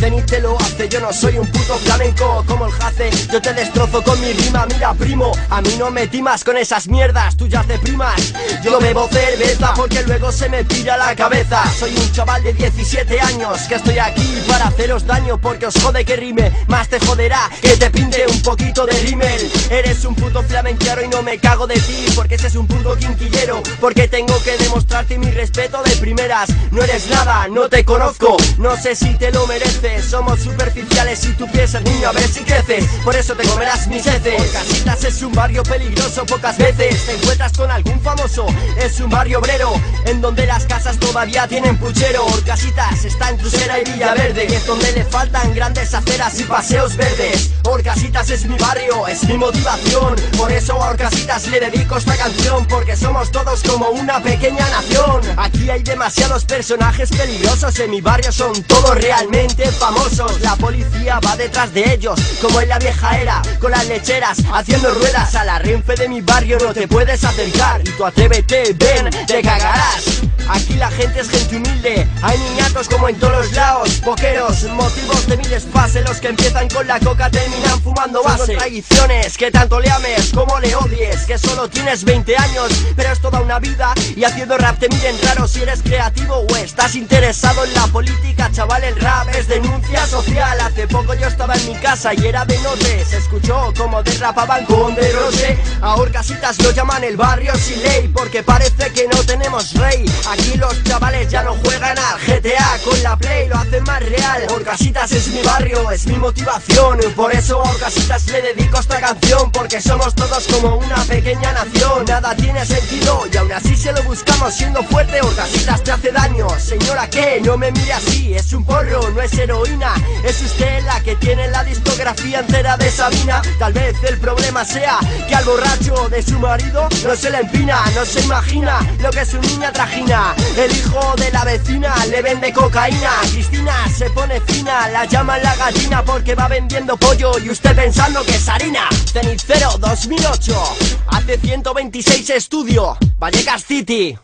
te lo hace. Yo no soy un puto flamenco como el jace. Yo te destrozo con mi rima, mira primo. A mí no me timas con esas mierdas, tú ya te primas. Yo bebo cerveza porque luego se me pira la cabeza. Soy un chaval de 17 años que estoy aquí para haceros daño Porque os jode que rime, más te joderá que te pinte un poquito de rímel. Eres un puto flamenquero y no me cago de ti Porque ese es un puto quinquillero. Porque tengo que demostrarte mi respeto de primeras. No eres nada, no te conozco, no sé si te lo mereces Somos superficiales y tú piensas niño a ver si creces Por eso te comerás mis heces. Casitas es un barrio peligroso, pocas veces te encuentras con algún famoso. Es un barrio obrero, en donde las casas todavía tienen puchero. Orcasitas está en Crucera y Villaverde Que es donde le faltan grandes aceras y paseos verdes. Orcasitas es mi barrio, es mi motivación. Por eso a Orcasitas le dedico esta canción Porque somos todos como una pequeña nación. Aquí hay demasiados personajes peligrosos En mi barrio son todos realmente famosos. La policía va detrás de ellos Como en la vieja era, con las lecheras Haciendo ruedas. A la renfe de mi barrio No te puedes acercar y tú atrévete, ven, te cagarás Aquí la gente es gente humilde. Hay niñatos como en todos los lados Poqueros, motivos de miles fases Los que empiezan con la coca terminan fumando base. tradiciones que tanto le ames como le odies Que solo tienes 20 años Pero es toda una vida Y haciendo rap te miren raro si eres creativo O estás interesado en la política Chaval, el rap es denuncia social. Hace poco yo estaba en mi casa y era de noche Se escuchó como derrapaban con de roche A Orcasitas lo llaman el barrio sin ley Porque parece que no tenemos rey. Aquí los chavales ya no juegan al GTA Con la Play lo hacen más real. Orcasitas es mi barrio, es mi motivación. Por eso a Orcasitas le dedico esta canción Porque somos todos como una pequeña nación. Nada tiene sentido y aún así se lo buscamos siendo fuerte. Orcasitas te daño. Señora, ¿qué? No me mire así Es un porro, no es heroína. Es usted la que tiene la discografía entera de Sabina Tal vez el problema sea que al borracho de su marido no se le empina No se imagina lo que su niña trajina El hijo de la vecina le vende cocaína. Cristina se pone fina, la llaman la gallina porque va vendiendo pollo Y usted pensando que es harina. Cenicero 2008 Hace 126 estudio Vallecas City